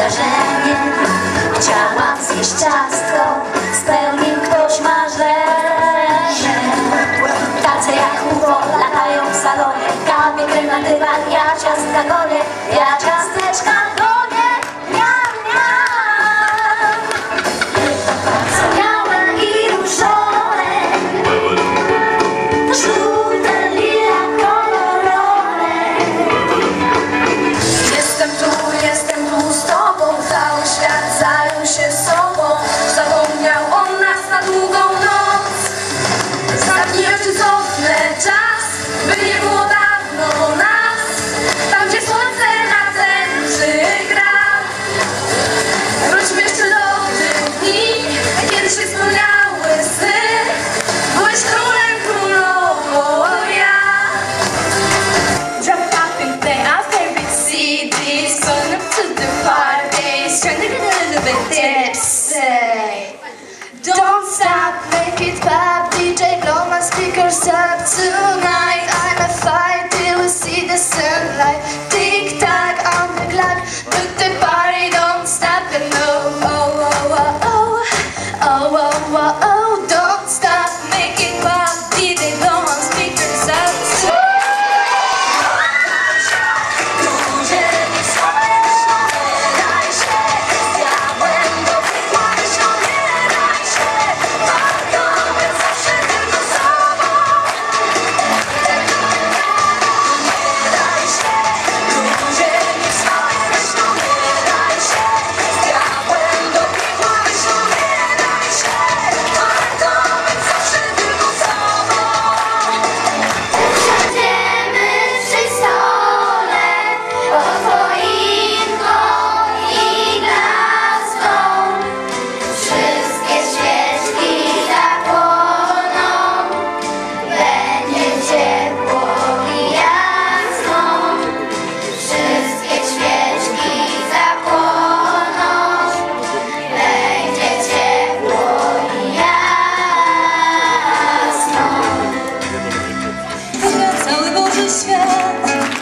zdarzenie Chciałam zjeść ciastko Spełnił ktoś marzenie Tace jak UFO latają w salonie. Kawie krem na dywan, ja ciastka golę Up to the parties, trying to get a little bit tipsy. Don't stop, make it pop, DJ, blow my speakers up tonight. I'm a fight till we see the sun. Свет.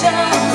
sunshine